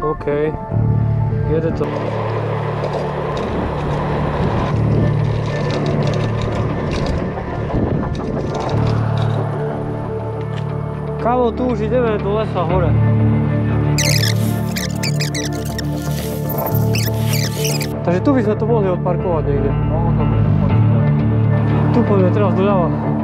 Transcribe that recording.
OK, jede to. Kámo, tu už ideme do lesa hore. Takže tu by sme to mohli odparkovať niekde. No, dobre, Tu poďme teraz doľava.